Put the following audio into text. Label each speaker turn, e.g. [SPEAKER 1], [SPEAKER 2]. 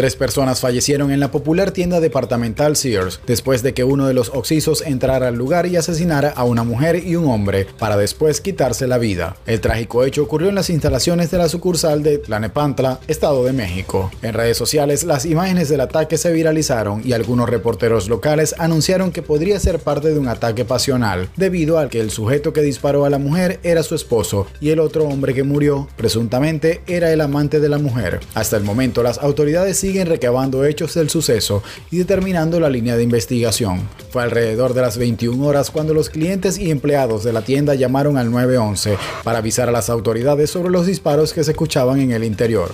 [SPEAKER 1] Tres personas fallecieron en la popular tienda departamental Sears después de que uno de los oxisos entrara al lugar y asesinara a una mujer y un hombre para después quitarse la vida. El trágico hecho ocurrió en las instalaciones de la sucursal de Tlanepantla, Estado de México. En redes sociales las imágenes del ataque se viralizaron y algunos reporteros locales anunciaron que podría ser parte de un ataque pasional, debido al que el sujeto que disparó a la mujer era su esposo y el otro hombre que murió, presuntamente, era el amante de la mujer. Hasta el momento las autoridades siguen recabando hechos del suceso y determinando la línea de investigación. Fue alrededor de las 21 horas cuando los clientes y empleados de la tienda llamaron al 911 para avisar a las autoridades sobre los disparos que se escuchaban en el interior.